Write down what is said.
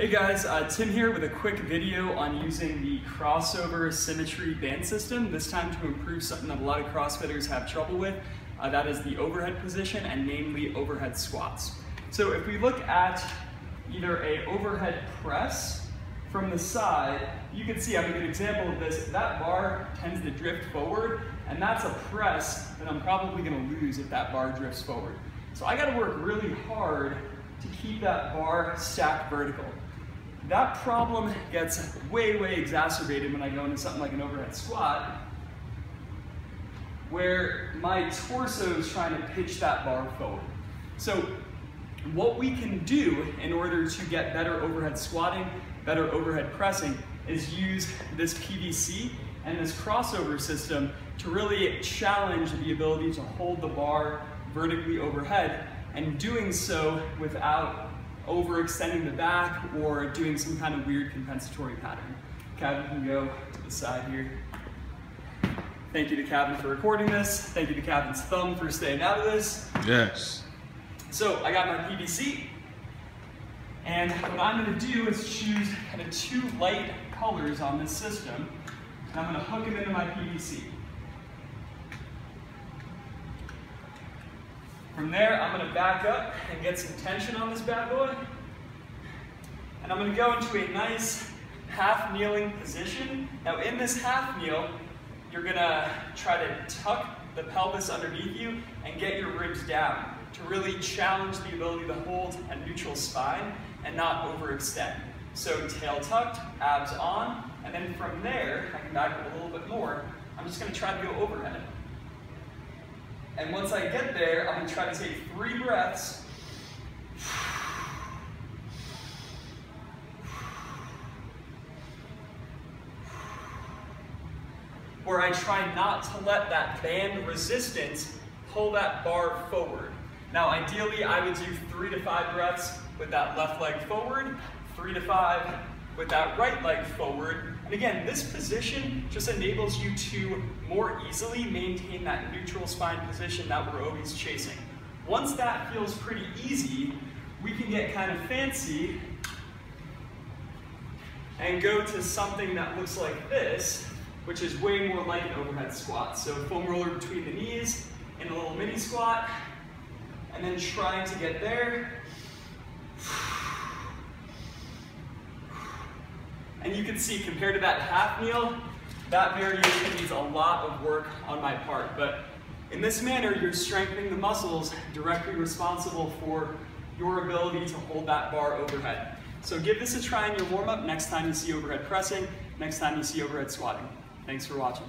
Hey guys, uh, Tim here with a quick video on using the crossover symmetry band system, this time to improve something that a lot of CrossFitters have trouble with. Uh, that is the overhead position and namely overhead squats. So if we look at either a overhead press from the side, you can see, I have a good example of this, that bar tends to drift forward and that's a press that I'm probably gonna lose if that bar drifts forward. So I gotta work really hard to keep that bar stacked vertical. That problem gets way, way exacerbated when I go into something like an overhead squat, where my torso is trying to pitch that bar forward. So what we can do in order to get better overhead squatting, better overhead pressing, is use this PVC and this crossover system to really challenge the ability to hold the bar vertically overhead and doing so without overextending the back or doing some kind of weird compensatory pattern. Kevin can go to the side here. Thank you to Kevin for recording this. Thank you to Kevin's thumb for staying out of this. Yes. So I got my PVC, and what I'm gonna do is choose kind of two light colors on this system, and I'm gonna hook them into my PVC. From there, I'm gonna back up and get some tension on this bad boy. And I'm gonna go into a nice half kneeling position. Now in this half kneel, you're gonna try to tuck the pelvis underneath you and get your ribs down to really challenge the ability to hold a neutral spine and not overextend. So tail tucked, abs on, and then from there, I can back up a little bit more. I'm just gonna try to go overhead. And once I get there, I'm gonna try to take three breaths. Where I try not to let that band resistance pull that bar forward. Now ideally I would do three to five breaths with that left leg forward, three to five with that right leg forward. And again, this position just enables you to more easily maintain that neutral spine position that we're always chasing. Once that feels pretty easy, we can get kind of fancy and go to something that looks like this, which is way more like an overhead squat. So foam roller between the knees in a little mini squat, and then trying to get there. And you can see, compared to that half kneel, that variation needs a lot of work on my part. But in this manner, you're strengthening the muscles directly responsible for your ability to hold that bar overhead. So give this a try in your warm-up next time you see overhead pressing, next time you see overhead squatting. Thanks for watching.